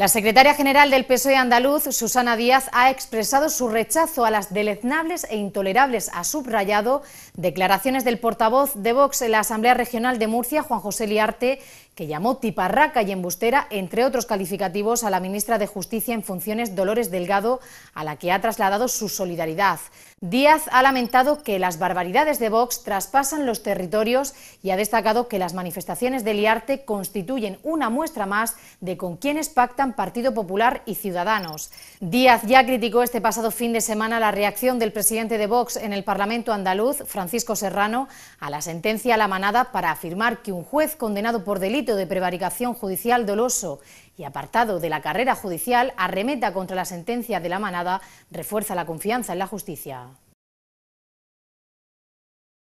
La secretaria general del PSOE andaluz, Susana Díaz, ha expresado su rechazo a las deleznables e intolerables, ha subrayado, declaraciones del portavoz de Vox en la Asamblea Regional de Murcia, Juan José Liarte, que llamó tiparraca y embustera, entre otros calificativos, a la ministra de Justicia en funciones Dolores Delgado, a la que ha trasladado su solidaridad. Díaz ha lamentado que las barbaridades de Vox traspasan los territorios y ha destacado que las manifestaciones de Liarte constituyen una muestra más de con quienes pactan Partido Popular y Ciudadanos. Díaz ya criticó este pasado fin de semana la reacción del presidente de Vox en el Parlamento andaluz, Francisco Serrano, a la sentencia a la manada para afirmar que un juez condenado por delito de prevaricación judicial doloso y apartado de la carrera judicial arremeta contra la sentencia de la manada, refuerza la confianza en la justicia.